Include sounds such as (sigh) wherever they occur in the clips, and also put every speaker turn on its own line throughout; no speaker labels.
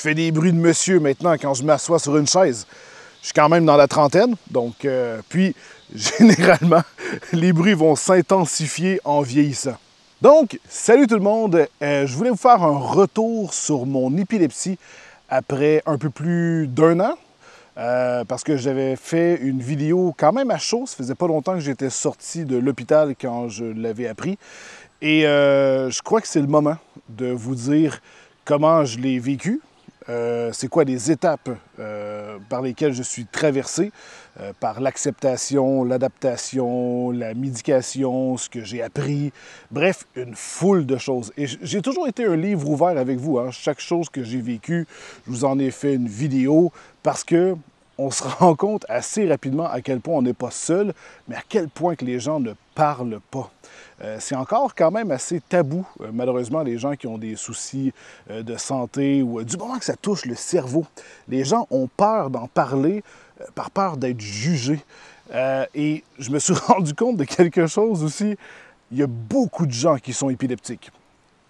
fais des bruits de monsieur maintenant quand je m'assois sur une chaise. Je suis quand même dans la trentaine, donc euh, puis (laughs) généralement, les bruits vont s'intensifier en vieillissant. Donc, salut tout le monde, euh, je voulais vous faire un retour sur mon épilepsie après un peu plus d'un an, euh, parce que j'avais fait une vidéo quand même à chaud. Ça faisait pas longtemps que j'étais sorti de l'hôpital quand je l'avais appris. Et je crois que c'est le moment de vous dire comment je l'ai vécu, euh, c'est quoi les étapes euh, par lesquelles je suis traversé, euh, par l'acceptation, l'adaptation, la médication, ce que j'ai appris, bref, une foule de choses. Et j'ai toujours été un livre ouvert avec vous. Hein. Chaque chose que j'ai vécue, je vous en ai fait une vidéo parce que on se (laughs) rend compte assez rapidement à quel point on n'est pas seul, mais à quel point que les gens ne parlent pas. Euh, c'est encore quand même assez tabou, euh, malheureusement, les gens qui ont des soucis euh, de santé ou du moment que ça touche le cerveau. Les gens ont peur d'en parler par peur d'être jugés. et je me suis (laughs) rendu compte de quelque chose aussi. Il y a beaucoup de gens qui sont épileptiques.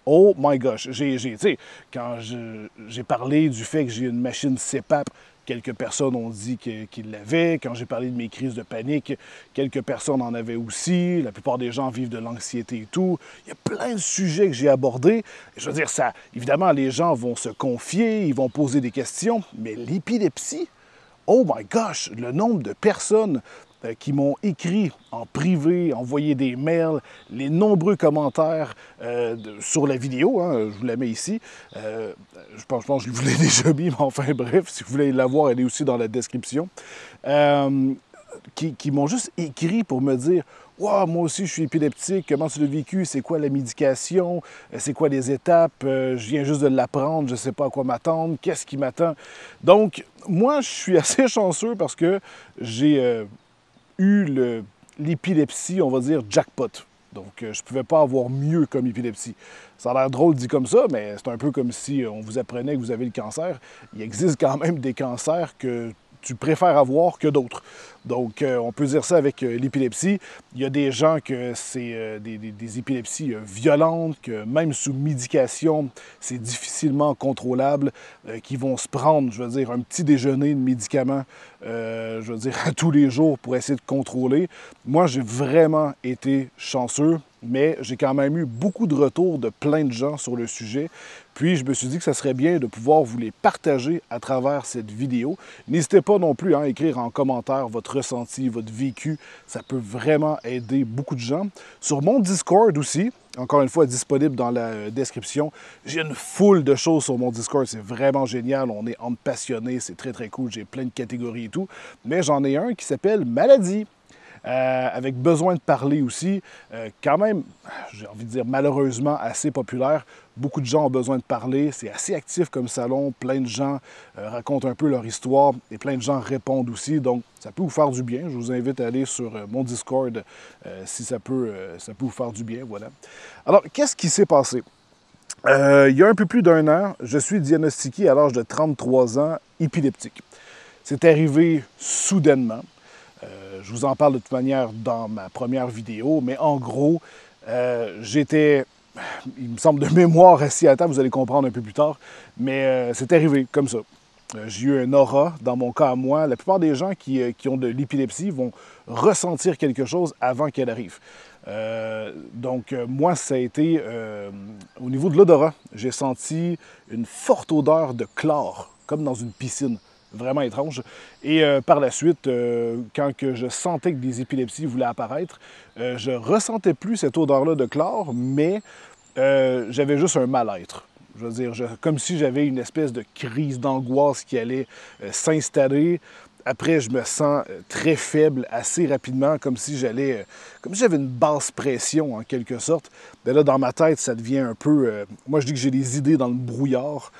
Oh my gosh, j'ai, quand j'ai parlé du fait que j'ai une machine CPAP, quelques personnes ont dit qu'ils l'avaient. Quand j'ai parlé de mes crises de panique, quelques personnes en avaient aussi. La plupart des gens vivent de l'anxiété et tout. Il y a plein de sujets que j'ai abordés. Je veux dire, ça, évidemment, les gens vont se confier, ils vont poser des questions, mais l'épilepsie, oh my gosh, le nombre de personnes qui m'ont écrit en privé, envoyé des mails, les nombreux commentaires euh, sur la vidéo, hein, je vous la mets ici. Euh, je, pense, que je vous l'ai (laughs) déjà mis, mais enfin bref, si vous voulez la voir, elle est aussi dans la description. qui, m'ont juste écrit pour me dire Wow, moi aussi je suis épileptique, comment tu l'as vécu, c'est quoi la médication, c'est quoi les étapes, je viens juste de l'apprendre, je ne sais pas à quoi m'attendre, qu'est-ce qui m'attend. Donc, moi je suis (laughs) assez chanceux parce que j'ai l'épilepsie, on va dire, jackpot. Donc, euh, je ne pouvais pas avoir mieux comme épilepsie. Ça a l'air drôle dit comme ça, mais c'est un peu comme si on vous apprenait que vous avez le cancer. Il existe quand même des cancers que tu préfères avoir que d'autres. Donc, euh, on peut dire ça avec euh, l'épilepsie. Il y a des gens que c'est euh, des, épilepsies violentes, que même sous médication, c'est difficilement contrôlable, qui vont se prendre, je veux dire, un petit déjeuner de médicaments, je veux dire, (laughs) tous les jours pour essayer de contrôler. Moi, j'ai vraiment été chanceux mais j'ai quand même eu beaucoup de retours de plein de gens sur le sujet. Puis je me suis dit que ça serait bien de pouvoir vous les partager à travers cette vidéo. N'hésitez pas non plus à écrire en commentaire votre ressenti, votre vécu. Ça peut vraiment aider beaucoup de gens. Sur mon Discord aussi, encore une fois disponible dans la euh, description. J'ai une foule de choses sur mon Discord, c'est vraiment génial. On est en passionnés, c'est très très cool. J'ai plein de catégories et tout. Mais j'en ai un qui s'appelle Maladie. Euh, avec besoin de parler aussi. Euh, quand même, j'ai envie de dire malheureusement assez populaire. Beaucoup de gens ont besoin de parler. C'est assez actif comme salon. Plein de gens euh, racontent un peu leur histoire et plein de gens répondent aussi. Donc, ça peut vous faire du bien. Je vous invite à aller sur mon Discord si ça peut, ça peut vous faire du bien. Voilà. Alors, qu'est-ce qui s'est passé? il y a un peu plus d'un an, je suis diagnostiqué à l'âge de 33 ans épileptique. C'est arrivé soudainement. Euh, je vous en parle de toute manière dans ma première vidéo, mais en gros, euh, j'étais, il me semble de mémoire assis à table, vous allez comprendre un peu plus tard, mais euh, c'est arrivé comme ça. J'ai eu un aura, dans mon cas à moi. La plupart des gens qui, ont de l'épilepsie vont ressentir quelque chose avant qu'elle arrive. donc, moi, ça a été au niveau de l'odorat. J'ai senti une forte odeur de chlore, comme dans une piscine vraiment étrange. Et euh, par la suite, euh, quand je sentais que des épilepsies voulaient apparaître, euh, je ressentais plus cette odeur-là de chlore, mais j'avais juste un mal-être. Je veux dire, comme si j'avais une espèce de crise d'angoisse qui allait s'installer. Après, je me sens très faible assez rapidement, comme si j'allais, comme si j'avais une basse pression en quelque sorte. Mais là, dans ma tête, ça devient un peu. moi, je dis que j'ai des idées dans le brouillard.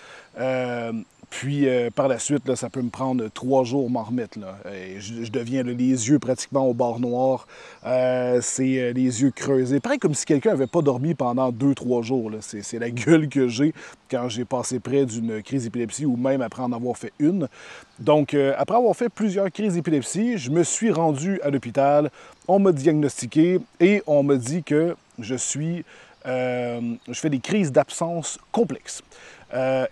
Puis euh, par la suite, ça peut me prendre trois jours m'en remettre. je, deviens les yeux pratiquement au bord noir. Euh, c'est euh, les yeux creusés. Pareil comme si quelqu'un n'avait pas dormi pendant deux, trois jours. C'est, la (laughs) gueule que j'ai quand j'ai passé près d'une crise d'épilepsie ou même après en avoir fait une. Donc, après avoir fait plusieurs crises d'épilepsie, je me suis rendu à l'hôpital. On m'a diagnostiqué et on m'a dit que je suis. je fais des crises d'absence complexes.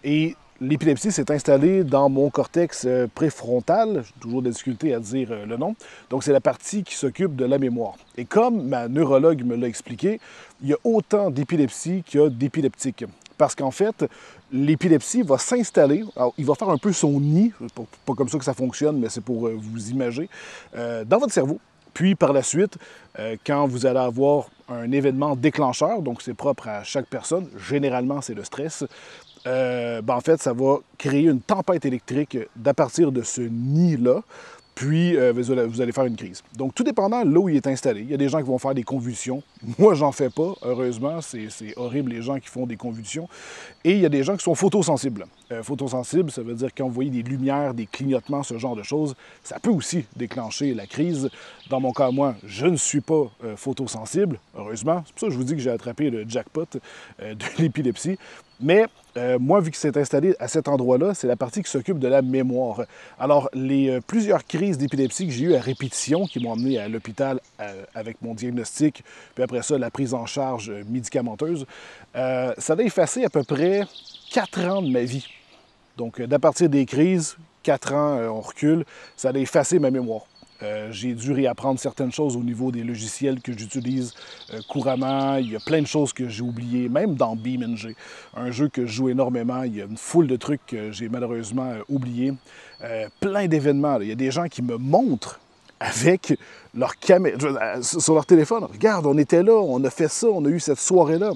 et l'épilepsie s'est installée dans mon cortex euh, préfrontal. J'ai toujours des difficultés à dire euh, le nom. Donc, c'est la partie qui s'occupe de la mémoire. Et comme ma neurologue me l'a expliqué, il y a autant d'épilepsie qu'il y a d'épileptiques. Parce qu'en fait, l'épilepsie va s'installer. il va faire un peu son nid, pas comme ça que ça fonctionne, mais c'est pour vous imaginer, dans votre cerveau. Puis par la suite, quand vous allez avoir un événement déclencheur, donc c'est propre à chaque personne, généralement c'est le stress, euh, ben, en fait, ça va créer une tempête électrique d'à partir de ce nid-là puis euh, vous, allez, faire une crise. Donc, tout dépendant là où il est installé. Il y a des gens qui vont faire des convulsions. (laughs) Moi, j'en fais pas, heureusement. C'est horrible, les gens qui font des convulsions. Et il y a des gens qui sont photosensibles. Euh, photosensibles, ça veut dire quand vous voyez des lumières, des clignotements, ce genre de choses, ça peut aussi déclencher la crise. Dans mon cas, moi, je ne suis pas euh, photosensible, heureusement. C'est pour ça que je vous dis que j'ai attrapé le jackpot de (laughs) l'épilepsie. Mais euh, moi, vu que c'est installé à cet endroit-là, c'est la partie qui s'occupe de la mémoire. Alors, les euh, plusieurs crises d'épilepsie que j'ai eues à répétition, qui m'ont amené à l'hôpital euh, avec mon diagnostic, puis après ça, la prise en charge médicamenteuse, ça a effacé à peu près quatre ans de ma vie. Donc, d'à partir des crises, quatre ans, on recule, ça a effacé ma mémoire. Euh, j'ai dû réapprendre certaines choses au niveau des logiciels que j'utilise euh, couramment. Il y a plein de choses que j'ai oubliées, même dans BeamNG, un jeu que je joue énormément. Il y a une foule de trucs que j'ai malheureusement euh, oubliés. plein d'événements. Il y a des gens qui me montrent avec leur caméra, sur leur téléphone. Regarde, on était là, on a fait ça, on a eu cette soirée-là.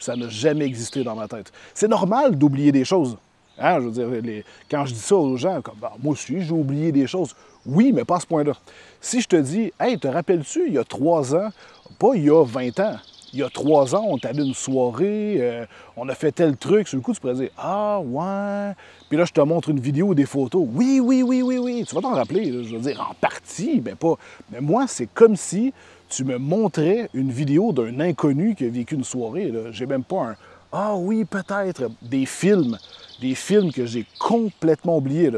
Ça n'a jamais existé dans ma tête. C'est normal d'oublier des choses. Hein, je veux dire, quand je dis ça aux gens, comme, bah, moi aussi, j'ai oublié des choses. Oui, mais pas à ce point-là. Si je te dis, hey, te rappelles-tu, il y a trois ans, pas il y a 20 ans, il y a trois ans, on t'a allé une soirée, euh, on a fait tel truc. Sur le coup, tu pourrais dire Ah, ouais. Puis là, je te montre une vidéo ou des photos. Oui, oui, oui, oui, oui. Tu vas t'en rappeler. je veux dire, en partie, mais pas. Mais moi, c'est comme si tu me montrais une vidéo d'un inconnu qui a vécu une soirée. J'ai même pas un Ah, oui, peut-être. Des films des films que j'ai complètement oubliés.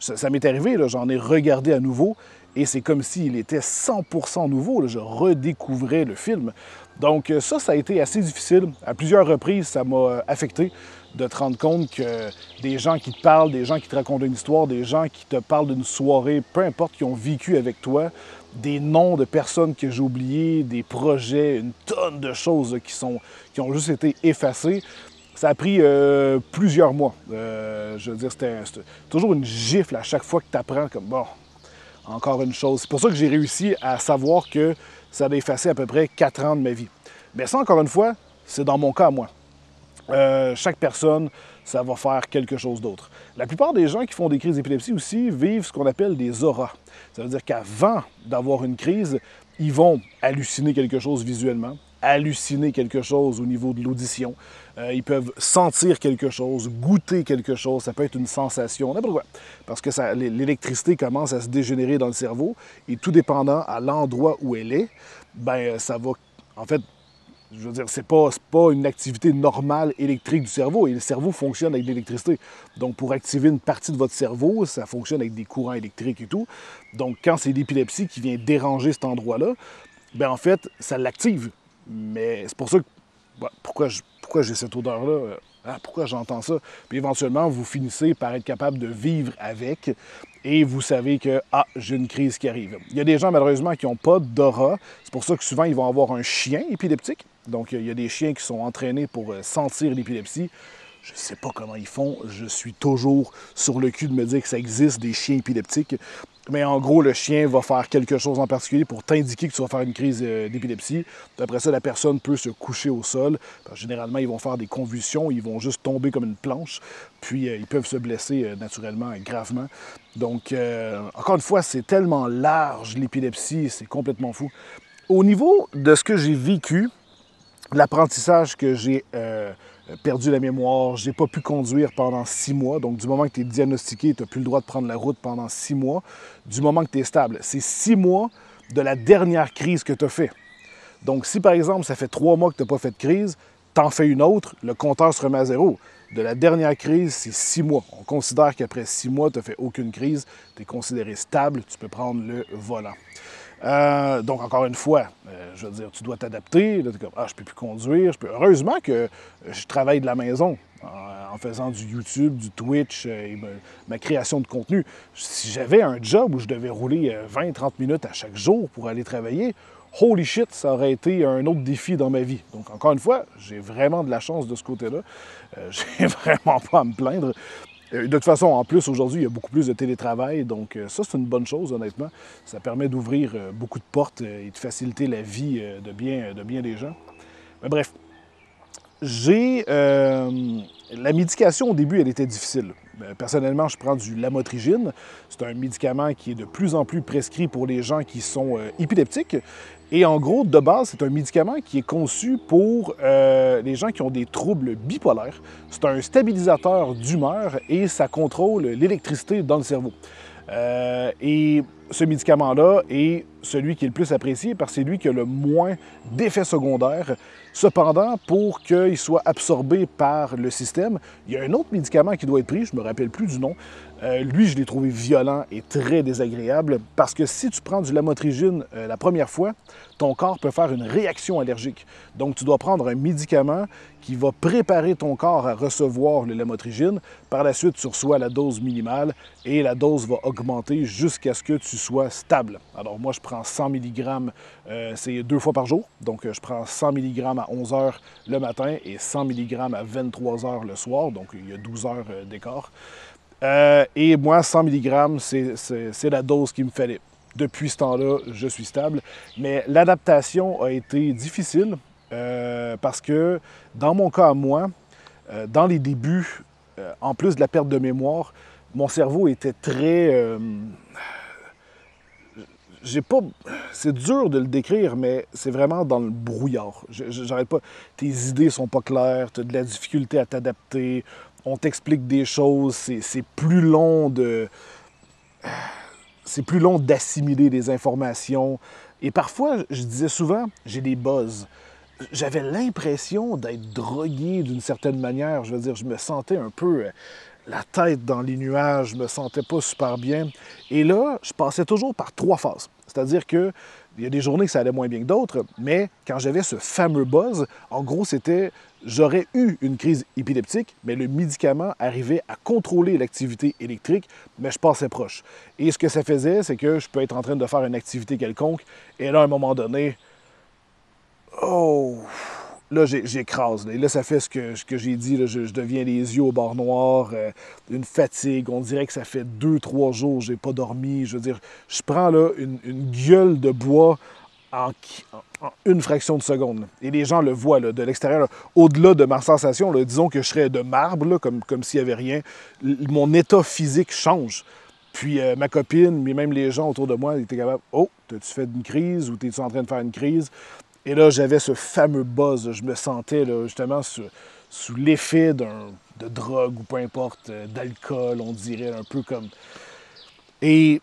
ça, m'est arrivé, j'en ai regardé à nouveau et c'est comme s'il était 100% nouveau. je redécouvrais le film. Donc euh, ça, ça a été assez difficile. À plusieurs reprises, ça m'a euh, affecté de te rendre compte que des gens qui te parlent, des gens qui te racontent une histoire, des gens qui te parlent d'une soirée, peu importe, qui ont vécu avec toi, des noms de personnes que j'ai oubliées, des projets, une tonne de choses qui, sont, qui ont juste été effacées. Ça a pris euh, plusieurs mois. Euh, je veux dire, c'était toujours une gifle à chaque fois que tu apprends comme bon, encore une chose. C'est pour ça que j'ai réussi à savoir que ça a effacé à peu près quatre ans de ma vie. Mais ça, encore une fois, c'est dans mon cas à moi. Euh, chaque personne, ça va faire quelque chose d'autre. La plupart des gens qui font des crises d'épilepsie aussi vivent ce qu'on appelle des auras. Ça veut dire qu'avant d'avoir une crise, ils vont halluciner quelque chose visuellement, halluciner quelque chose au niveau de l'audition. Euh, ils peuvent sentir quelque chose, goûter quelque chose. Ça peut être une sensation, n'importe quoi. Parce que l'électricité commence à se dégénérer dans le cerveau et tout dépendant à l'endroit où elle est, ben ça va. En fait, je veux dire, c'est pas, pas une activité normale électrique du cerveau. Et le cerveau fonctionne avec de l'électricité. Donc, pour activer une partie de votre cerveau, ça fonctionne avec des courants électriques et tout. Donc, quand c'est l'épilepsie qui vient déranger cet endroit-là, ben en fait, ça l'active. Mais c'est pour ça que. Bah, pourquoi, j'ai cette odeur-là? Euh, ah, pourquoi j'entends ça? Puis éventuellement, vous finissez par être capable de vivre avec et vous savez que, ah, j'ai une crise qui arrive. Il y a des gens, malheureusement, qui n'ont pas d'aura. C'est pour ça que souvent, ils vont avoir un chien épileptique. Donc, il y a des chiens qui sont entraînés pour euh, sentir l'épilepsie. Je ne sais pas comment ils font. Je suis toujours sur le cul de me dire que ça existe des chiens épileptiques. Mais en gros, le chien va faire quelque chose en particulier pour t'indiquer que tu vas faire une crise euh, d'épilepsie. Après ça, la personne peut se coucher au sol. généralement, ils vont faire des convulsions, ils vont juste tomber comme une planche, puis euh, ils peuvent se blesser euh, naturellement gravement. Donc, encore une fois, c'est tellement large l'épilepsie, c'est complètement fou. Au niveau de ce que j'ai vécu, l'apprentissage que j'ai perdu la mémoire, j'ai pas pu conduire pendant six mois. Donc, du moment que tu es diagnostiqué, tu n'as plus le droit de prendre la route pendant six mois. Du moment que tu es stable, c'est six mois de la dernière crise que tu as fait. Donc, si par exemple, ça fait trois mois que tu n'as pas fait de crise, t'en fais une autre, le compteur se remet à zéro. De la dernière crise, c'est six mois. On considère qu'après six mois, tu n'as fait aucune crise, tu es considéré stable, tu peux prendre le volant. Euh, donc, encore une fois, euh, je veux dire, tu dois t'adapter. Là, tu es comme, ah, je peux plus conduire. Heureusement que je travaille de la maison en, faisant du YouTube, du Twitch et ma, création de contenu. Si j'avais un job où je devais rouler 20-30 minutes à chaque jour pour aller travailler, holy shit, ça aurait été un autre défi dans ma vie. Donc, encore une fois, j'ai vraiment de la chance de ce côté-là. Euh, (laughs) j'ai vraiment pas à me plaindre. Euh, de toute façon, en plus, aujourd'hui, il y a beaucoup plus de télétravail, donc euh, ça, c'est une bonne chose, honnêtement. Ça permet d'ouvrir beaucoup de portes et de faciliter la vie de bien, de bien des gens. Mais bref, j'ai... la médication, au début, elle était difficile. Personnellement, je prends du lamotrigine. C'est un médicament qui est de plus en plus prescrit pour les gens qui sont épileptiques. Et en gros, de base, c'est un médicament qui est conçu pour euh, les gens qui ont des troubles bipolaires. C'est un stabilisateur d'humeur et ça contrôle l'électricité dans le cerveau. Euh, et ce médicament-là est celui qui est le plus apprécié parce que c'est lui qui a le moins d'effets secondaires. Cependant, pour qu'il soit absorbé par le système, il y a un autre médicament qui doit être pris, je ne me rappelle plus du nom, euh, lui, je l'ai trouvé violent et très désagréable parce que si tu prends du lamotrigine euh, la première fois, ton corps peut faire une réaction allergique. Donc, tu dois prendre un médicament qui va préparer ton corps à recevoir le lamotrigine. Par la suite, tu reçois la dose minimale et la dose va augmenter jusqu'à ce que tu sois stable. Alors, moi, je prends 100 mg, euh, c'est deux fois par jour. Donc, je prends 100 mg à 11 h le matin et 100 mg à 23 h le soir. Donc, il y a 12 heures d'écart. Euh, et moi, 100 mg, c'est la dose qu'il me fallait. Depuis ce temps-là, je suis stable. Mais l'adaptation a été difficile euh, parce que, dans mon cas à moi, euh, dans les débuts, en plus de la perte de mémoire, mon cerveau était très. j'ai pas. C'est dur de le décrire, mais c'est vraiment dans le brouillard. J'arrête pas. Tes idées sont pas claires, tu as de la difficulté à t'adapter on t'explique des choses, c'est plus long de. C'est plus long d'assimiler des informations. Et parfois, je disais souvent, j'ai des buzz. J'avais l'impression d'être drogué d'une certaine manière. Je veux dire, je me sentais un peu euh, la tête dans les nuages, je me sentais pas super bien. Et là, je passais toujours par trois phases. C'est-à-dire que il y a des journées que ça allait moins bien que d'autres, mais quand j'avais ce fameux buzz, en gros, c'était j'aurais eu une crise épileptique, mais le médicament arrivait à contrôler l'activité électrique, mais je passais proche. Et ce que ça faisait, c'est que je peux être en train de faire une activité quelconque, et là, à un moment donné, oh, là, j'écrase. Et là, ça fait ce que, j'ai dit, je, deviens les yeux au bord noir, euh, une fatigue, on dirait que ça fait deux, trois jours, j'ai pas dormi. Je veux dire, je prends là une, gueule de bois en, une fraction de seconde. Et les gens le voient de l'extérieur. Au-delà de ma sensation, disons que je serais de marbre, comme, comme s'il n'y avait rien, mon état physique change. Puis euh, ma copine, mais même les gens autour de moi étaient capables Oh, as-tu fait une crise ou es-tu en train de faire une crise Et là, j'avais ce fameux buzz. Je me sentais justement sous, l'effet de drogue ou peu importe, euh, d'alcool, on dirait, un peu comme. Et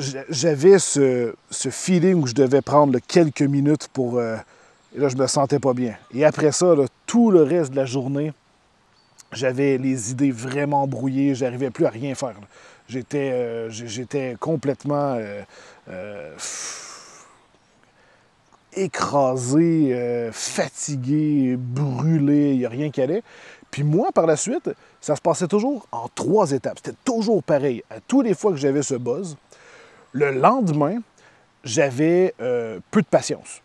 j'avais ce, feeling où je devais prendre quelques minutes pour. Euh, et là, je me sentais pas bien. Et après ça, tout le reste de la journée, j'avais les idées vraiment brouillées, j'arrivais plus à rien faire. J'étais, euh, j'étais complètement euh, écrasé, fatigué, brûlé, il n'y a rien qui allait. Puis moi, par la suite, ça se passait toujours en trois étapes. C'était toujours pareil. À tous les fois que j'avais ce buzz, le lendemain, j'avais euh, peu de patience.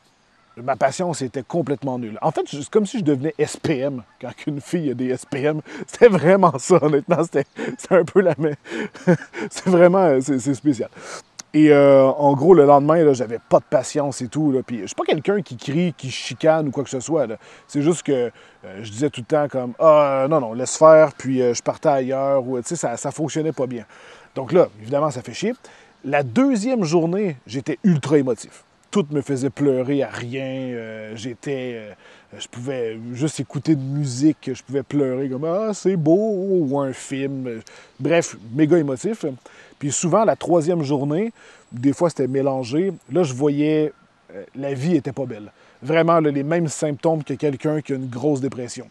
Ma patience était complètement nulle. En fait, c'est comme si je devenais SPM quand une fille a des SPM. C'était vraiment ça, honnêtement. C'était un peu la même. (laughs) c'est vraiment euh, c'est spécial. Et euh, en gros, le lendemain, j'avais pas de patience et tout. Puis je suis pas quelqu'un qui crie, qui chicane ou quoi que ce soit. C'est juste que je disais tout le temps comme Ah non, non, laisse faire, puis je partais ailleurs. Ou, ça, ça fonctionnait pas bien. Donc là, évidemment, ça fait chier. La deuxième journée, j'étais ultra émotif. Tout me faisait pleurer à rien. Euh, j'étais. Euh, je pouvais juste écouter de musique, je pouvais pleurer comme Ah, c'est beau, ou un film. Bref, méga émotif. Puis souvent, la troisième journée, des fois c'était mélangé, là, je voyais euh, la vie était pas belle. Vraiment, les mêmes symptômes que quelqu'un qui a une grosse dépression.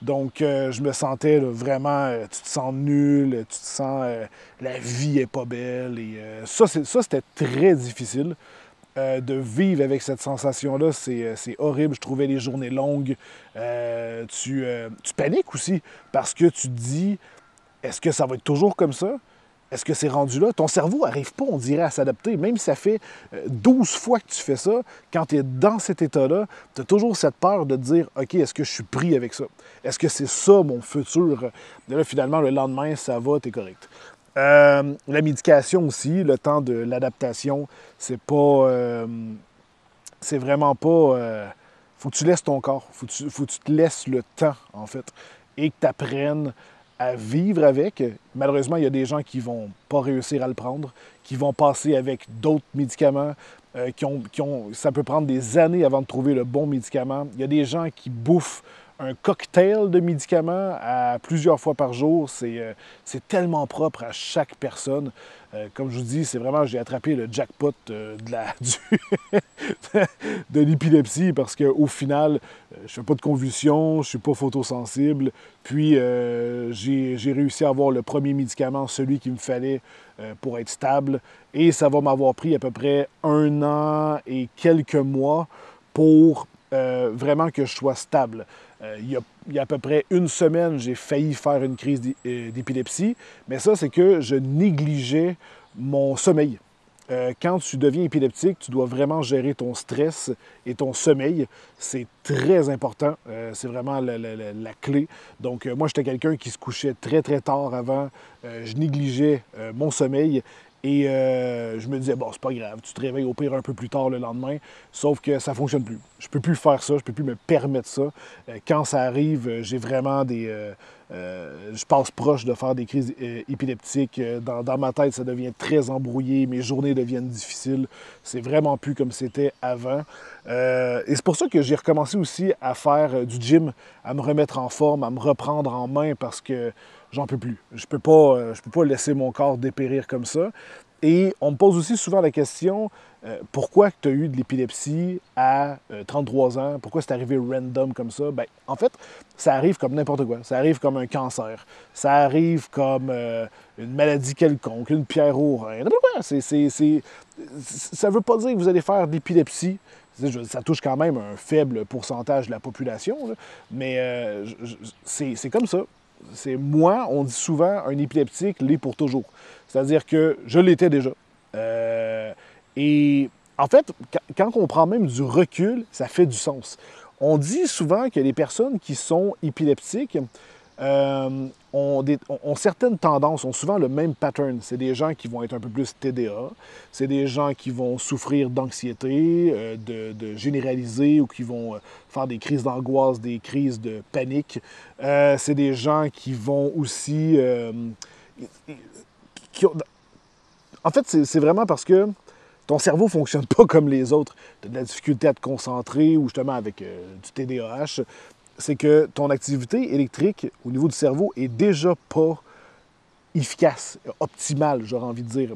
Donc, euh, je me sentais vraiment, euh, tu te sens nul, tu te sens, euh, la vie est pas belle. Et ça, c'était très difficile. euh, de vivre avec cette sensation-là, c'est horrible. Je trouvais les journées longues. tu, tu paniques aussi parce que tu te dis, est-ce que ça va être toujours comme ça? Est-ce que c'est rendu là? Ton cerveau n'arrive pas, on dirait, à s'adapter. Même si ça fait 12 euh, fois que tu fais ça, quand tu es dans cet état-là, tu as toujours cette peur de dire OK, est-ce que je suis pris avec ça? Est-ce que c'est ça mon futur? Là, finalement, le lendemain, ça va, tu es correct. Euh, la médication aussi, le temps de l'adaptation, c'est pas. Euh, c'est vraiment pas. faut que tu laisses ton corps. Faut faut que tu te laisses le temps, en fait. Et que tu apprennes à vivre avec. Malheureusement, il y a des gens qui vont pas réussir à le prendre, qui vont passer avec d'autres médicaments, euh, qui, ont, qui ont, ça peut prendre des années avant de trouver le bon médicament. Il y a des gens qui bouffent un cocktail de médicaments à plusieurs fois par jour. C'est euh, tellement propre à chaque personne. Euh, comme je vous dis, c'est vraiment, j'ai attrapé le jackpot euh, de (laughs) l'épilepsie parce qu'au final, je fais pas de convulsions, je ne suis pas photosensible. Puis, j'ai réussi à avoir le premier médicament, celui qu'il me fallait pour être stable. Et ça va m'avoir pris à peu près un an et quelques mois pour vraiment que je sois stable. Euh, il, y a, à peu près une semaine, j'ai failli faire une crise euh, d'épilepsie, mais ça, c'est que je négligeais mon sommeil. Euh, quand tu deviens épileptique, tu dois vraiment gérer ton stress et ton sommeil. C'est très important. c'est vraiment la, clé. Donc, moi, j'étais quelqu'un qui se couchait très, très tard avant. je négligeais mon sommeil et euh, je me disais, bon, c'est pas grave, tu te réveilles au pire un peu plus tard le lendemain, sauf que ça fonctionne plus. Je peux plus faire ça, je peux plus me permettre ça. Euh, quand ça arrive, euh, j'ai vraiment des. je passe proche de faire des crises épileptiques. Dans, dans, ma tête, ça devient très embrouillé, mes journées deviennent difficiles. C'est vraiment plus comme c'était avant. et c'est pour ça que j'ai recommencé aussi à faire du gym, à me remettre en forme, à me reprendre en main parce que j'en peux plus. Je peux pas, euh, je peux pas laisser mon corps dépérir comme ça. Et on me pose aussi souvent la question euh, pourquoi tu as eu de l'épilepsie à 33 euh, ans? Pourquoi c'est arrivé random comme ça? Ben, En fait, ça arrive comme n'importe quoi. Ça arrive comme un cancer. Ça arrive comme une maladie quelconque, une pierre au rein. Ça ne veut pas dire que vous allez faire de l'épilepsie. Ça touche quand même un faible pourcentage de la population, mais c'est comme ça c'est moi, on dit souvent, un épileptique l'est pour toujours. C'est-à-dire que je l'étais déjà. Euh, et en fait, quand on prend même du recul, ça fait du sens. On dit souvent que les personnes qui sont épileptiques euh, ont, certaines tendances, ont souvent le même pattern. C'est des gens qui vont être un peu plus TDA, c'est des gens qui vont souffrir d'anxiété, euh, de, de, généraliser ou qui vont euh, faire des crises d'angoisse, des crises de panique. c'est des gens qui vont aussi... En fait, c'est vraiment parce que ton cerveau ne fonctionne (laughs) pas comme les autres. Tu as de la difficulté à te concentrer ou justement avec du TDAH c'est que ton activité électrique au niveau du cerveau est déjà pas efficace, optimale, j'aurais envie de dire.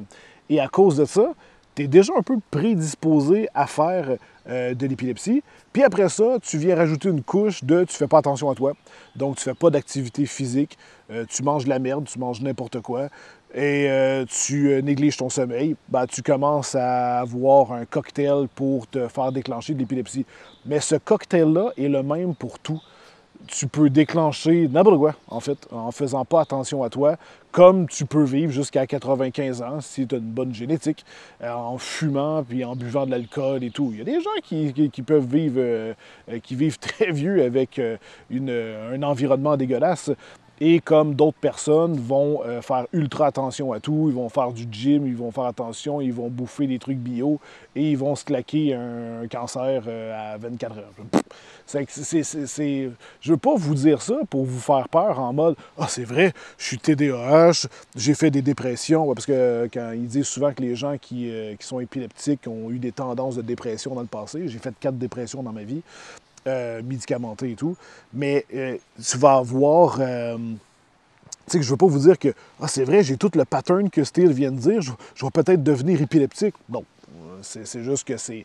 Et à cause de ça, tu es déjà un peu prédisposé à faire euh, de l'épilepsie. Puis après ça, tu viens rajouter une couche de tu fais pas attention à toi. Donc, tu fais pas d'activité physique, euh, tu manges de la merde, tu manges n'importe quoi, et euh, tu négliges ton sommeil. Ben, tu commences à avoir un cocktail pour te faire déclencher de l'épilepsie. Mais ce cocktail-là est le même pour tout tu peux déclencher n'importe quoi, en fait, en faisant pas attention à toi, comme tu peux vivre jusqu'à 95 ans si tu as une bonne génétique, euh, en fumant puis en buvant de l'alcool et tout. Il y a des gens qui, peuvent vivre, euh, qui vivent (laughs) très vieux avec euh, un environnement dégueulasse. Et comme d'autres personnes vont faire ultra attention à tout, ils vont faire du gym, ils vont faire attention, ils vont bouffer des trucs bio et ils vont se claquer un, cancer à 24 heures. C'est, c'est, je veux pas vous dire ça pour vous faire peur en mode Ah, c'est vrai, je suis TDAH, j'ai fait des dépressions. parce que quand ils disent souvent que les gens qui, euh, qui, sont épileptiques ont eu des tendances de dépression dans le passé, j'ai fait quatre dépressions dans ma vie, euh, médicamentées et tout. Mais euh, tu vas avoir. tu sais, que je veux pas vous dire que ah, c'est vrai, j'ai tout le pattern que Steele vient de dire, je, vais peut-être devenir épileptique. Non, c'est juste que c'est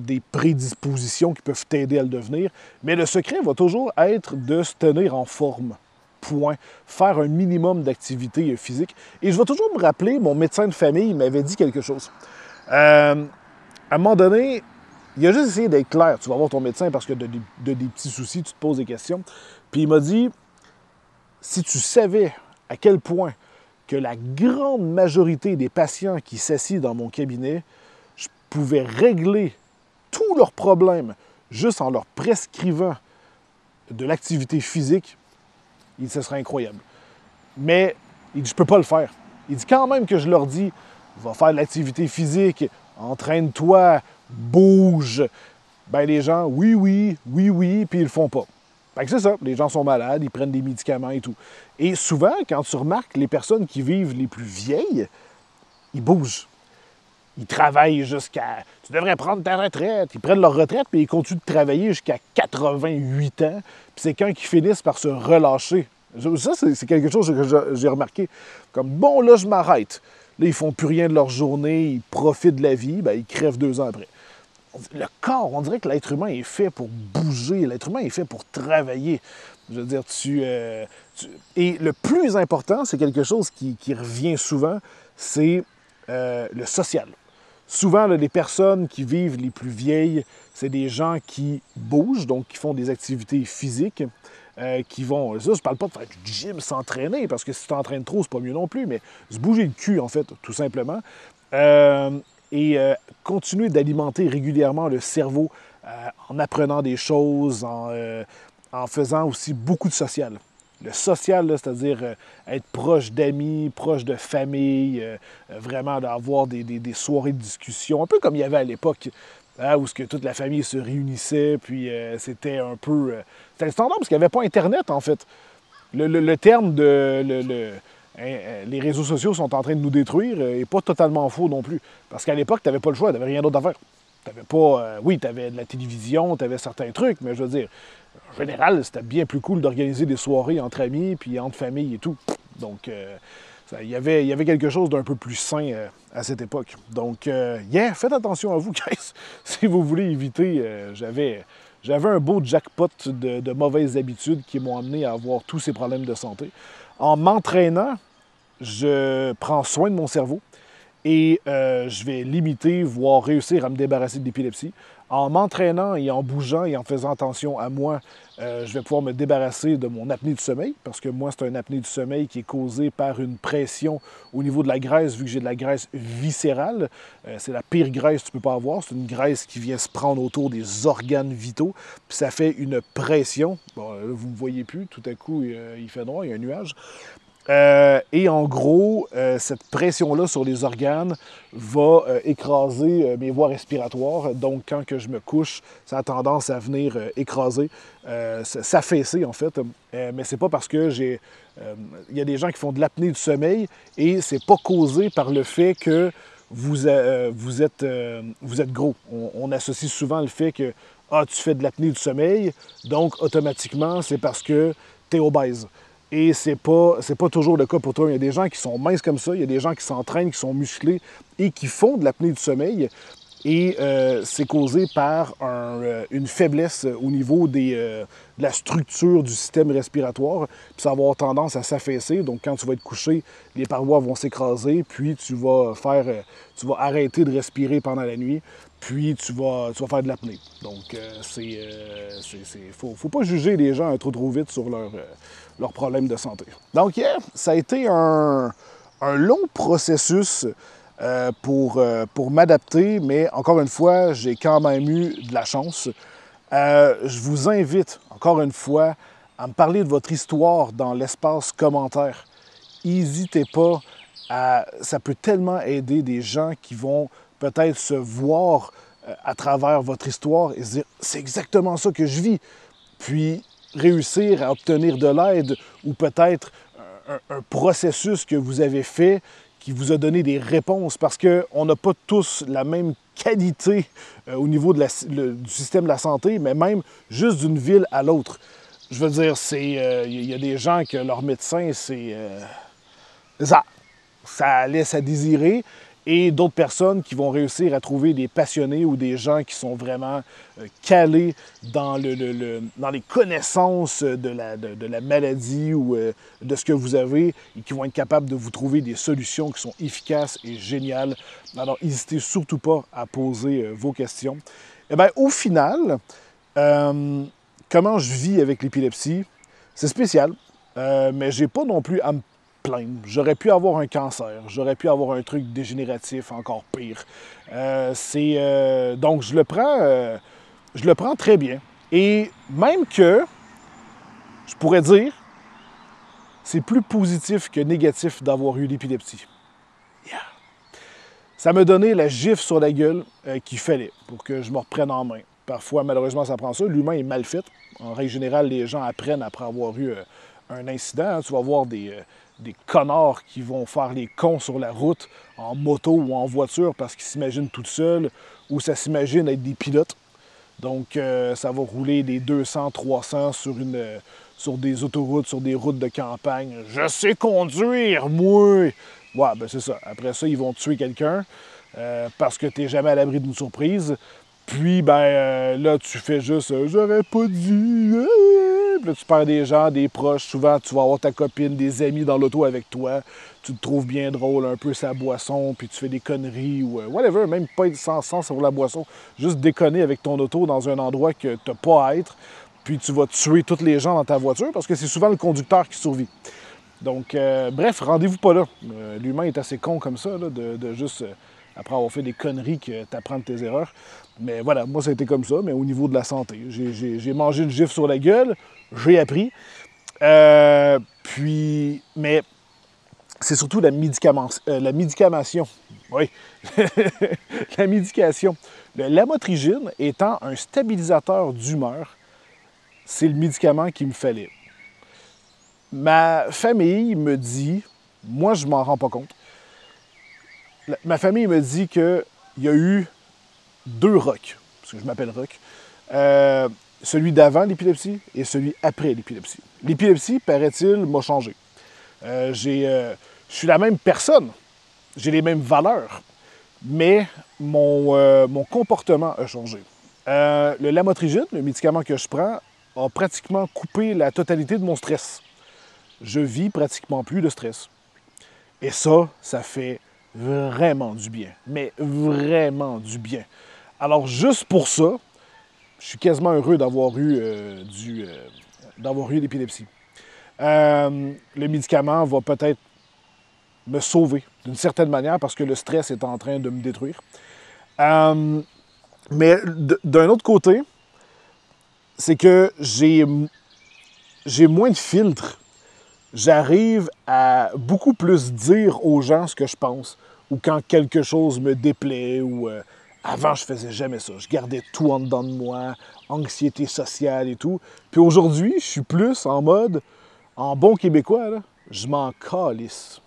des prédispositions qui peuvent t'aider à le devenir. Mais le secret va toujours être de se tenir en forme. Point. Faire un minimum d'activité physique. Et je vais toujours me rappeler, mon médecin de famille m'avait dit quelque chose. Euh, à un moment donné, il a juste essayé d'être clair. Tu vas voir ton médecin parce que de, de, des petits soucis, tu te poses des questions. Puis il m'a dit, si tu savais à quel point que la grande majorité des patients qui s'assient dans mon cabinet, je pouvais régler tous leurs problèmes juste en leur prescrivant de l'activité physique, il ce serait incroyable. Mais il dit, je peux pas le faire. Il dit quand même que je leur dis, va faire de l'activité physique, entraîne-toi, bouge. Ben les gens, oui, oui, oui, oui, puis ils le font pas. Fait que c'est ça, les gens sont malades, ils prennent des médicaments et tout. Et souvent, quand tu remarques les personnes qui vivent les plus vieilles, ils bougent. Ils travaillent jusqu'à. Tu devrais prendre ta retraite. Ils prennent leur retraite, puis ils continuent de travailler jusqu'à 88 ans. Puis c'est quand ils finissent par se relâcher. Ça, c'est quelque chose que j'ai remarqué. Comme, bon, là, je m'arrête. Là, ils font plus rien de leur journée, ils profitent de la vie, ben, ils crèvent deux ans après. Le corps, on dirait que l'être humain est fait pour bouger, l'être humain est fait pour travailler. Je veux dire, tu, euh, Et le plus important, c'est quelque chose qui, revient souvent, c'est euh, le social. Souvent, les personnes qui vivent les plus vieilles, c'est des gens qui bougent, donc qui font des activités physiques. Euh, qui vont. Ça, je parle pas de faire du gym, s'entraîner, parce que si tu t'entraînes trop, c'est pas mieux non plus, mais se bouger le cul, en fait, tout simplement. Euh, et euh, continuer d'alimenter régulièrement le cerveau en apprenant des choses, en, en, faisant aussi beaucoup de social. Le social, c'est-à-dire être proche d'amis, proche de famille, vraiment d'avoir des, soirées de discussion, un peu comme il y avait à l'époque. Hein, où ce que toute la famille se réunissait, puis euh, c'était un peu... Euh, c'était standard parce qu'il n'y avait pas Internet, en fait. Le, terme de... Euh, les réseaux sociaux sont en train de nous détruire n'est pas totalement faux non plus. Parce qu'à l'époque, tu n'avais pas le choix, tu n'avais rien d'autre à faire. T'avais pas... oui, tu avais de la télévision, tu avais certains trucs, mais je veux dire, en général, c'était bien plus cool d'organiser des soirées entre amis, puis entre familles et tout. Donc il y, avait, il y avait quelque chose d'un peu plus sain euh, à cette époque. Donc, euh, yeah, faites attention à vous, (laughs) guys. si vous voulez éviter, euh, j'avais, j'avais un beau jackpot de mauvaises habitudes qui m'ont amené à avoir tous ces problèmes de santé. En m'entraînant, je prends soin de mon cerveau et je vais limiter, voire réussir à me débarrasser de l'épilepsie en m'entraînant et en bougeant et en faisant attention à moi, euh, je vais pouvoir me débarrasser de mon apnée du sommeil, parce que moi, c'est un apnée du sommeil qui est causé par une pression au niveau de la graisse, vu que j'ai de la graisse viscérale. Euh, c'est la pire graisse que tu peux pas avoir. C'est une graisse qui vient se prendre autour des organes vitaux, puis ça fait une pression. Bon, là, vous ne voyez plus, tout à coup, il fait noir, il y a un nuage. Euh, et en gros, euh, cette pression-là sur les organes va euh, écraser mes voies respiratoires. Donc, quand que je me couche, ça a tendance à venir écraser, s'affaisser en fait. mais c'est pas parce que j'ai. Il y a des gens qui font de l'apnée du sommeil et c'est pas causé par le fait que vous, êtes, gros. On, on, associe souvent le fait que ah, tu fais de l'apnée du sommeil, donc automatiquement, c'est parce que tu es obèse. Et c'est pas, pas toujours le cas pour toi. Il y a des gens qui sont minces comme ça, il y a des gens qui s'entraînent, qui sont musclés et qui font de l'apnée du sommeil. Et euh, c'est causé par euh, une faiblesse au niveau des, euh, de la structure du système respiratoire. Puis ça va avoir tendance à s'affaisser. Donc quand tu vas être couché, les parois vont s'écraser, puis tu vas faire, tu vas arrêter de respirer pendant la nuit, puis tu vas, tu vas faire de l'apnée. Donc c'est, faut, faut pas juger les gens trop trop vite sur leur leurs problèmes de santé. Donc, yeah, ça a été un, long processus euh, pour, euh, pour m'adapter, mais encore une fois, j'ai quand même eu de la chance. Euh, je vous invite, encore une fois, à me parler de votre histoire dans l'espace commentaire. N'hésitez pas, ça peut tellement aider des gens qui vont peut-être se voir à travers votre histoire et se dire, c'est exactement ça que je vis. Puis réussir à obtenir de l'aide ou peut-être un, processus que vous avez fait qui vous a donné des réponses parce qu'on n'a pas tous la même qualité euh, au niveau du système de la santé, mais même juste d'une ville à l'autre. Je veux dire, c'est euh, il y a des gens que leur médecin, c'est euh, ça, ça laisse à désirer. Et d'autres personnes qui vont réussir à trouver des passionnés ou des gens qui sont vraiment euh, calés dans, le, dans les connaissances de la, de, la maladie ou euh, de ce que vous avez et qui vont être capables de vous trouver des solutions qui sont efficaces et géniales. Alors, n'hésitez surtout pas à poser vos questions. Eh bien, au final, comment je vis avec l'épilepsie? C'est spécial, mais j'ai pas non plus à me J'aurais pu avoir un cancer, j'aurais pu avoir un truc dégénératif encore pire. Euh, c'est euh, donc je le prends, euh, je le prends très bien. Et même que je pourrais dire, c'est plus positif que négatif d'avoir eu l'épilepsie. Ça m'a donné la gifle sur la gueule qu'il fallait pour que je me reprenne en main. Parfois, malheureusement, ça prend ça. L'humain est mal fait. En règle générale, les gens apprennent après avoir eu un incident. Tu vas voir des, des connards qui vont faire les cons sur la route en moto ou en voiture parce qu'ils s'imaginent tout seuls ou ça s'imagine être des pilotes. Donc, euh, ça va rouler des 200, 300 sur, une, sur des autoroutes, sur des routes de campagne. Je sais conduire, moi! Ouais, ben c'est ça. Après ça, ils vont tuer quelqu'un euh, parce que tu n'es jamais à l'abri d'une surprise. Puis, ben euh, là, tu fais juste J'aurais pas dit là, tu perds des gens, des proches. Souvent, tu vas avoir ta copine, des amis dans l'auto avec toi. Tu te trouves bien drôle, un peu sa boisson, puis tu fais des conneries ou euh, whatever, même pas sans sens sur la boisson. Juste déconner avec ton auto dans un endroit que tu n'as pas à être. Puis tu vas tuer tous les gens dans ta voiture parce que c'est souvent le conducteur qui survit. Donc, euh, bref, rendez-vous pas là. L'humain est assez con comme ça, de, juste après avoir fait des conneries, que tu apprends de tes erreurs. Mais voilà, moi, ça a été comme ça, mais au niveau de la santé. J'ai mangé une gifle sur la gueule, j'ai appris. Euh, puis, mais c'est surtout la, médicament, euh, la médicamation. Oui, (laughs) la médication. Le lamotrigine étant un stabilisateur d'humeur, c'est le médicament qu'il me fallait. Ma famille me dit, moi je m'en rends pas compte, ma famille me dit qu'il y a eu deux rocs, parce que je m'appelle Rock, euh, celui d'avant l'épilepsie et celui après l'épilepsie. L'épilepsie, paraît-il, m'a changé. Euh, euh, je suis la même personne, j'ai les mêmes valeurs, mais mon, mon comportement a changé. le lamotrigine, le médicament que je prends, a pratiquement coupé la totalité de mon stress. Je vis pratiquement plus de stress. Et ça, ça fait vraiment du bien. Mais vraiment du bien. Alors, juste pour ça, je suis quasiment heureux d'avoir eu, euh, du, euh, d'avoir eu l'épilepsie. Euh, le médicament va peut-être me sauver d'une certaine manière parce que le stress est en train de me détruire. mais d'un autre côté, c'est que j'ai, j'ai moins de filtres. J'arrive à beaucoup plus dire aux gens ce que je pense ou quand quelque chose me déplaît ou avant, je faisais jamais ça. Je gardais tout en dedans de moi, anxiété sociale et tout. Puis aujourd'hui, je suis plus en mode, en bon québécois, je m'en calisse.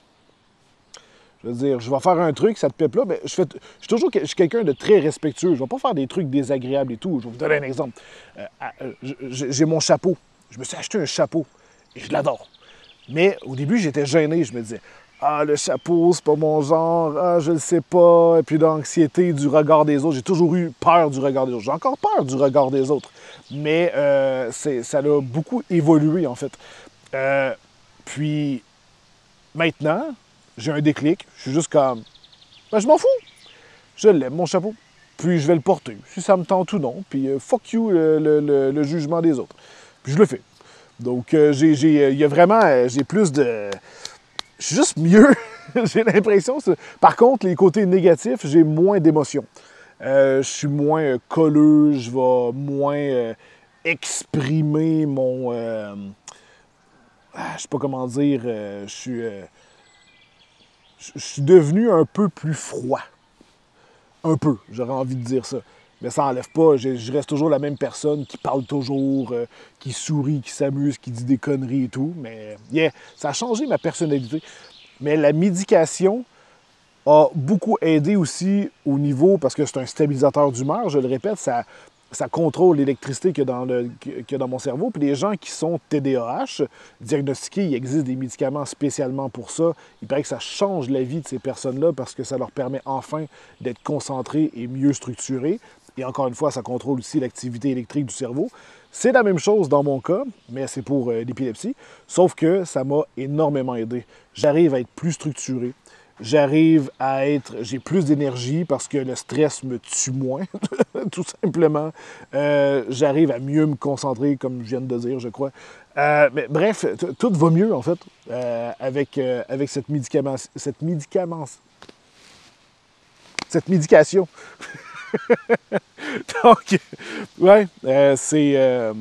Je veux dire, je vais faire un truc, ça te plaît pas. Mais je, fais, je suis toujours quelqu'un de très respectueux. Je ne vais pas faire des trucs désagréables et tout. Je vais vous donner un exemple. Euh, euh, j'ai mon chapeau. Je me suis acheté un chapeau et je l'adore. Mais au début, j'étais gêné. Je me disais, ah, le chapeau, c'est pas mon genre. Ah, je le sais pas. Et puis l'anxiété du regard des autres. J'ai toujours eu peur du regard des autres. J'ai encore peur du regard des autres. Mais euh, ça a beaucoup évolué, en fait. Euh, puis maintenant, j'ai un déclic. Je suis juste comme. Ben, je m'en fous. Je l'aime, mon chapeau. Puis je vais le porter. Si ça me tente ou non. Puis euh, fuck you, le, jugement des autres. Puis je le fais. Donc, j'ai, il y a vraiment. J'ai plus de je suis juste mieux. (laughs) j'ai l'impression. Par contre, les côtés négatifs, j'ai moins d'émotions. Euh, je suis moins euh, colleux, je vais moins euh, exprimer mon. Ah, je sais pas comment dire. je suis. je suis devenu un peu plus froid. Un peu, j'aurais envie de dire ça. Mais ça n'enlève pas, je, reste toujours la même personne qui parle toujours, euh, qui sourit, qui s'amuse, qui dit des conneries et tout. Mais yeah, ça a changé ma personnalité. Mais la médication a beaucoup aidé aussi au niveau, parce que c'est un stabilisateur d'humeur, je le répète, ça, ça contrôle l'électricité qu'il y, y a dans mon cerveau. Puis les gens qui sont TDAH, diagnostiqués, il existe des médicaments spécialement pour ça. Il paraît que ça change la vie de ces personnes-là parce que ça leur permet enfin d'être concentrés et mieux structurés. Et encore une fois, ça contrôle aussi l'activité électrique du cerveau. C'est la même chose dans mon cas, mais c'est pour euh, l'épilepsie. Sauf que ça m'a énormément aidé. J'arrive à être plus structuré. J'arrive à être. J'ai plus d'énergie parce que le stress me tue moins, (laughs) tout simplement. Euh, J'arrive à mieux me concentrer, comme je viens de dire, je crois. Euh, mais bref, tout va mieux, en fait, avec, avec cette, médicament, cette médicament. Cette médication. (laughs) (laughs) Donc, ouais, euh, c'est euh,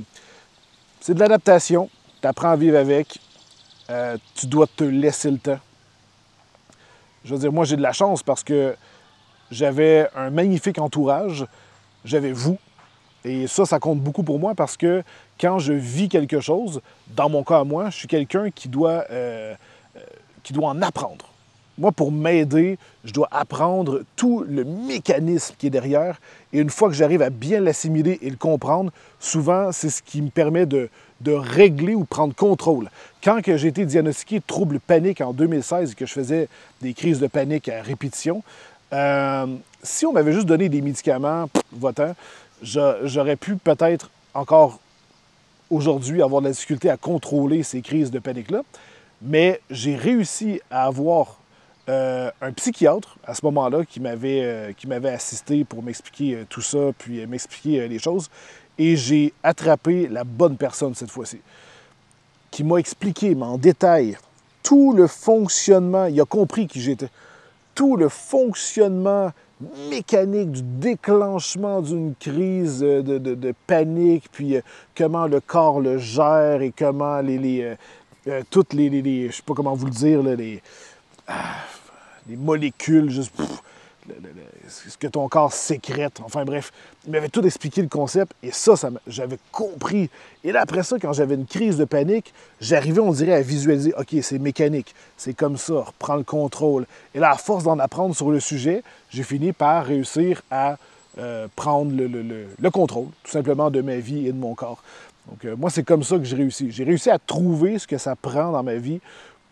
c'est de l'adaptation. Tu apprends à vivre avec. Euh, tu dois te laisser le temps. Je veux dire, moi, j'ai de la chance parce que j'avais un magnifique entourage. J'avais vous. Et ça, ça compte beaucoup pour moi parce que quand je vis quelque chose, dans mon cas à moi, je suis quelqu'un qui qui doit en apprendre. Moi, pour m'aider, je dois apprendre tout le mécanisme qui est derrière. Et une fois que j'arrive à bien l'assimiler et le comprendre, souvent, c'est ce qui me permet de, régler ou prendre contrôle. Quand j'ai été diagnostiqué trouble panique en 2016 et que je faisais des crises de panique à répétition, euh, si on m'avait juste donné des médicaments, j'a- j'aurais pu peut-être encore aujourd'hui avoir de la difficulté à contrôler ces crises de panique-là. Mais j'ai réussi à avoir euh, un psychiatre à ce moment-là qui m'avait euh, qui m'avait assisté pour m'expliquer euh, tout ça, puis m'expliquer les choses. Et j'ai attrapé la bonne personne cette fois-ci, qui m'a expliqué mais en détail tout le fonctionnement. Il a compris qui j'étais. Tout le fonctionnement mécanique du déclenchement d'une crise de, panique, puis comment le corps le gère et comment les, toutes les, les- les- je sais pas comment vous le dire, les, ah, les molécules, juste ce que ton corps sécrète. Enfin bref, il m'avait tout expliqué le concept et ça, ça j'avais compris. Et là, après ça, quand j'avais une crise de panique, j'arrivais, on dirait, à visualiser, OK, c'est mécanique, c'est comme ça, reprends le contrôle. Et là, à force d'en apprendre sur le sujet, j'ai fini par réussir à euh, prendre le contrôle, tout simplement, de ma vie et de mon corps. Donc, euh, moi, c'est comme ça que j'ai réussi. J'ai réussi à trouver ce que ça prend dans ma vie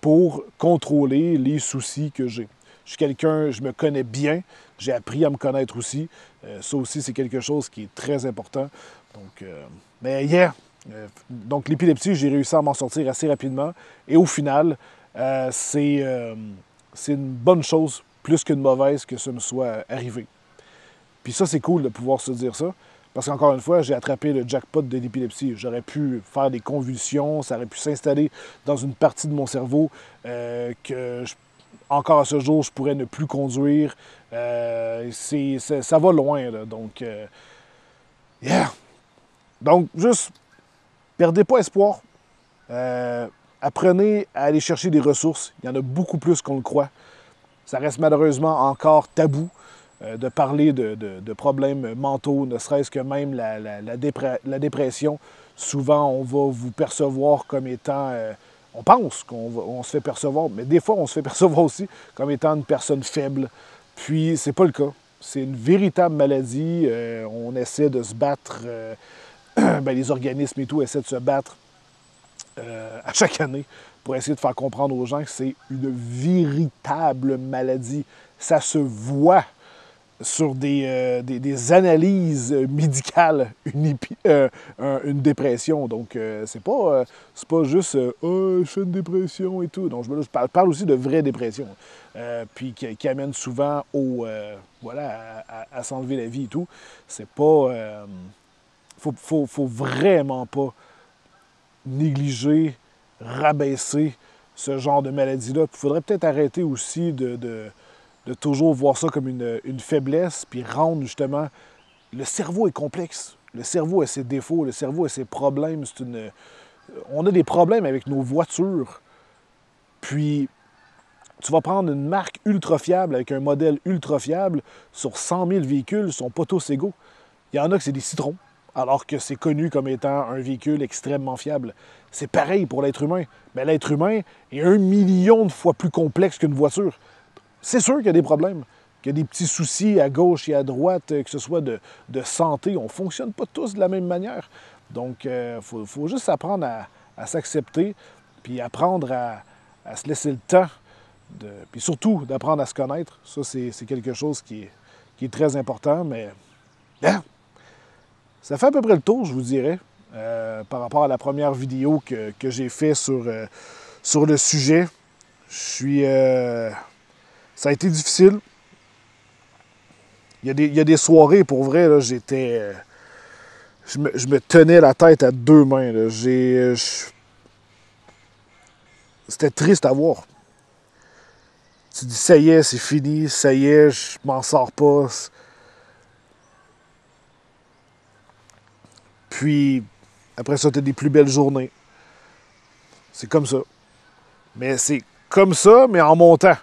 pour contrôler les soucis que j'ai. Je suis quelqu'un, je me connais bien, j'ai appris à me connaître aussi. Euh, ça aussi, c'est quelque chose qui est très important. Donc, euh, mais hier, donc l'épilepsie, j'ai réussi à m'en sortir assez rapidement. Et au final, euh, c'est euh, c'est une bonne chose, plus qu'une mauvaise, que ça me soit arrivé. Puis ça, c'est cool de pouvoir se dire ça. Parce qu'encore une fois, j'ai attrapé le jackpot de l'épilepsie. J'aurais pu faire des convulsions, ça aurait pu s'installer dans une partie de mon cerveau euh, que, encore à ce jour, je pourrais ne plus conduire. Euh, ça va loin, là. Donc, euh, yeah. Donc, juste, perdez pas espoir. Apprenez à aller chercher des ressources. Il y en a beaucoup plus qu'on le croit. Ça reste malheureusement encore tabou de parler de, de- problèmes mentaux, ne serait-ce que même la, la- dépre- la dépression. Souvent, on va vous percevoir comme étant... euh, on pense qu'on se fait percevoir, mais des fois, on se fait (laughs) percevoir aussi comme étant une personne faible. Puis, c'est pas le cas. C'est une véritable maladie. Euh, on essaie de se battre. euh, (clears throat) ben, les organismes et tout essaient de se battre euh, à chaque année pour essayer de faire comprendre aux gens que c'est une véritable maladie. Ça se voit sur des, euh, analyses médicales, (laughs) une, épi- euh, un- une dépression. Donc, euh, c'est pas, euh, juste euh, oh, je fais une dépression et tout. Donc, je, parle, parle aussi de vraie dépression. Euh, puis qui, amène souvent au, euh, voilà, à, s'enlever la vie et tout. C'est pas. euh, faut, faut, vraiment pas négliger, rabaisser ce genre de maladie-là. Il faudrait peut-être arrêter aussi de- de toujours voir ça comme une, faiblesse, puis rendre justement... Le cerveau est complexe. Le cerveau a ses défauts, le cerveau a ses problèmes. C'est une... On a des problèmes avec nos voitures. Puis, tu vas prendre une marque ultra fiable avec un modèle ultra fiable. Sur 100 000 véhicules, ils sont pas tous égaux. Il y en a que c'est des citrons, alors que c'est connu comme étant un véhicule extrêmement fiable. C'est pareil pour l'être humain. Mais l'être humain est un million de fois plus complexe qu'une voiture. C'est sûr qu'il y a des problèmes. qu'il y a des petits soucis à gauche et à droite, que ce soit de, santé. On ne fonctionne pas tous de la même manière. Donc, il faut, juste apprendre à, s'accepter, puis apprendre à, se laisser le temps, puis surtout d'apprendre à se connaître. Ça, c'est quelque chose qui est, très important, mais hein, ça fait à peu près le tour, je vous dirais, euh, par rapport à la première vidéo que, j'ai fait sur, euh, sur le sujet. Je suis. Euh, ça a été difficile. Il y, a des, il y a des soirées, pour vrai, j'étais. Je me, je me, tenais la tête à deux mains. J'ai. C'était triste à voir. Tu dis, ça y est, c'est fini, ça y est, je m'en sors pas. Puis, après ça, tu as des plus belles journées. C'est comme ça. Mais c'est comme ça, mais en montant.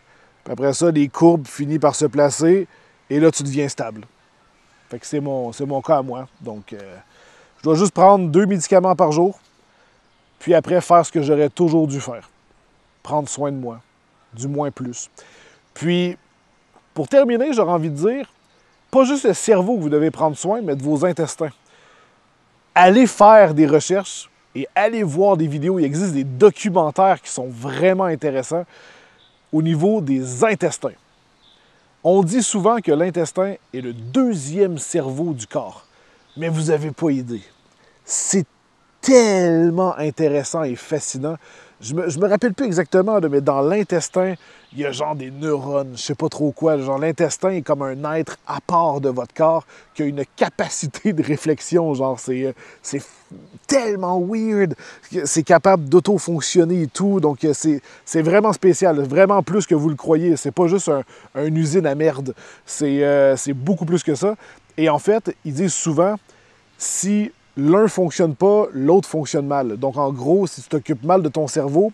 Puis après ça, les courbes finissent par se placer et là, tu deviens stable. Fait que c'est mon, cas à moi. Donc, euh, je dois juste prendre deux médicaments par jour, puis après faire ce que j'aurais toujours dû faire. Prendre soin de moi du moins plus. Puis, pour terminer, j'aurais envie de dire, pas juste le cerveau que vous devez prendre soin, mais de vos intestins. Allez faire des recherches et allez voir des vidéos. Il existe des documentaires qui sont vraiment intéressants au niveau des intestins. On dit souvent que l'intestin est le deuxième cerveau du corps, mais vous n'avez pas idée. C'est tellement intéressant et fascinant. Je me, me rappelle plus exactement, mais dans l'intestin, il y a genre des neurones, je sais pas trop quoi. Genre l'intestin est comme un être à part de votre corps qui a une capacité de réflexion. Genre c'est, c'est tellement weird. C'est capable d'auto-fonctionner et tout. Donc c'est, c'est vraiment spécial, vraiment plus que vous le croyez. C'est pas juste un, usine à merde. C'est, euh, c'est beaucoup plus que ça. Et en fait, ils disent souvent, si l'un fonctionne pas, l'autre fonctionne mal. Donc, en gros, si tu t'occupes mal de ton cerveau,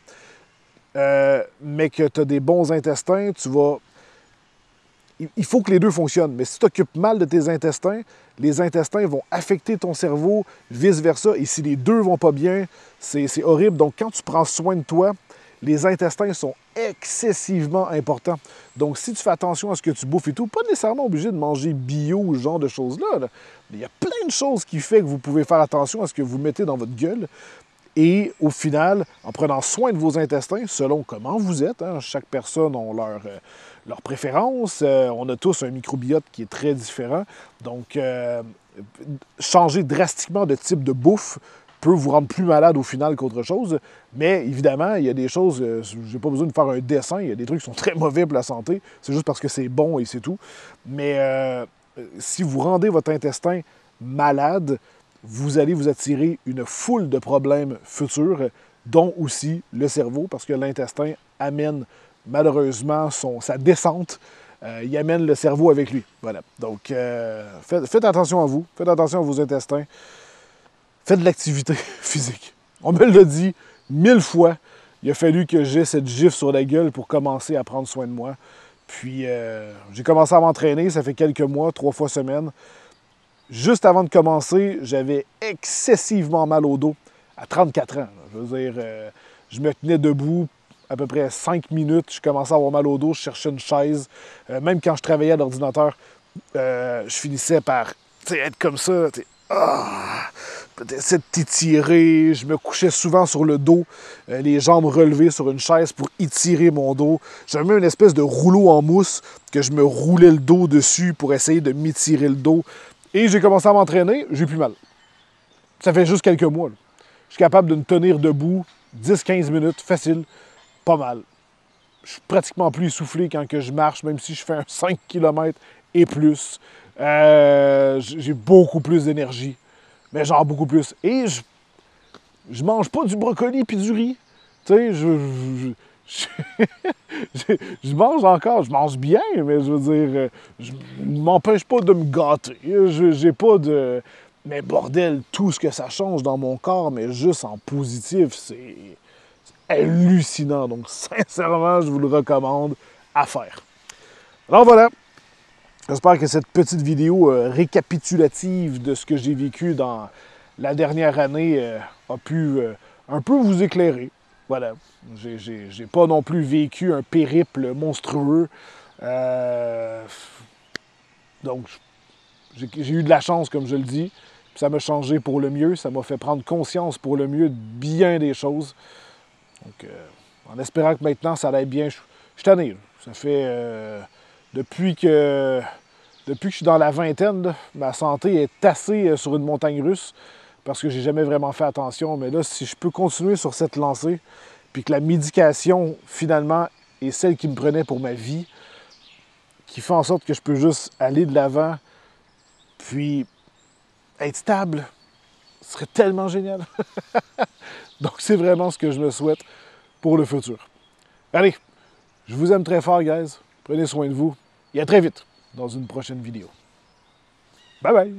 euh, mais que tu as des bons intestins, tu vas. Il faut que les deux fonctionnent. Mais si tu t'occupes mal de tes intestins, les intestins vont affecter ton cerveau, vice-versa. Et si les deux vont pas bien, c'est horrible. Donc, quand tu prends soin de toi, les intestins sont excessivement importants. Donc, si tu fais attention à ce que tu bouffes et tout, pas nécessairement obligé de manger bio ou ce genre de choses-là. Il y a plein de choses qui font que vous pouvez faire attention à ce que vous mettez dans votre gueule. Et au final, en prenant soin de vos intestins, selon comment vous êtes, hein, chaque personne a leur, euh, leur préférence, euh, on a tous un microbiote qui est très différent. Donc, euh, changer drastiquement de type de bouffe peut vous rendre plus malade au final qu'autre chose. Mais évidemment, il y a des choses, euh, j'ai pas besoin de faire un dessin, il y a des trucs qui sont très mauvais pour la santé. C'est juste parce que c'est bon et c'est tout. Mais euh, si vous rendez votre intestin malade, vous allez vous attirer une foule de problèmes futurs, dont aussi le cerveau, parce que l'intestin amène malheureusement sa descente. Euh, il amène le cerveau avec lui. Voilà. Donc, faites attention à vous, faites attention à vos intestins faites de l'activité (laughs) physique. On me l'a dit mille fois. Il a fallu que j'ai cette gifle sur la gueule pour commencer à prendre soin de moi. Puis euh, j'ai commencé à m'entraîner, ça fait quelques mois, trois fois semaine. Juste avant de commencer, j'avais excessivement mal au dos à 34 ans. Je veux dire, euh, je me tenais debout à peu près 5 minutes, je commençais à avoir mal au dos, je cherchais une chaise. Euh, même quand je travaillais à l'ordinateur, je finissais par être comme ça. Ah, essayer de t'étirer. Je me couchais souvent sur le dos, euh, les jambes relevées sur une chaise pour étirer mon dos. J'avais même une espèce de rouleau en mousse que je me roulais le dos dessus pour essayer de m'étirer le dos. Et j'ai commencé à m'entraîner, j'ai plus mal. Ça fait juste quelques mois. Je suis capable de me tenir debout 10-15 minutes, facile, pas mal. Je suis pratiquement plus essoufflé quand que je marche, même si je fais un (laughs) 5 km et plus. Euh, j'ai beaucoup plus d'énergie. Mais genre beaucoup plus. Et je, je mange pas du brocoli puis du riz. Tu sais, je, (laughs) mange encore, je mange bien, mais je veux dire, euh, je m'empêche pas de me gâter. J'ai pas de. Mais bordel, tout ce que ça change dans mon corps, mais juste en positif, c'est hallucinant. Donc, (laughs) sincèrement, je vous le recommande à faire. Alors voilà, J'espère que cette petite vidéo euh, récapitulative de ce que j'ai vécu dans la dernière année euh, a pu un peu vous éclairer. Voilà. J'ai pas non plus vécu un périple monstrueux. Euh, donc, j'ai eu de la chance, comme je le dis. ça m'a changé pour le mieux. Ça m'a fait prendre conscience pour le mieux de bien des choses. Donc, euh, en espérant que maintenant ça aille bien, je, suis tanné. Ça fait euh, depuis que depuis que je suis dans la vingtaine, ma santé est assez sur une montagne russe parce que j'ai jamais vraiment fait attention. Mais là, si je peux continuer sur cette lancée, puis que la médication, finalement, est celle qui me prenait pour ma vie, qui fait en sorte que je peux juste aller de l'avant, puis être stable, ce serait tellement génial. (laughs) Donc, c'est vraiment ce que je me souhaite pour le futur. Allez, je vous aime très fort, guys. Prenez soin de vous et à très vite dans une prochaine vidéo. Bye bye!